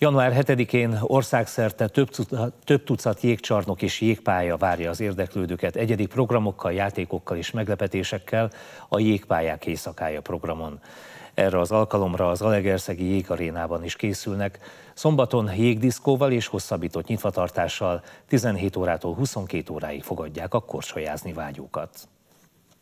Január 7-én országszerte több tucat, több tucat jégcsarnok és jégpálya várja az érdeklődőket egyedi programokkal, játékokkal és meglepetésekkel a Jégpályák éjszakája programon. Erre az alkalomra az Alegerszegi jégarénában is készülnek. Szombaton jégdiszkóval és hosszabbított nyitvatartással 17 órától 22 óráig fogadják a korsajázni vágyókat.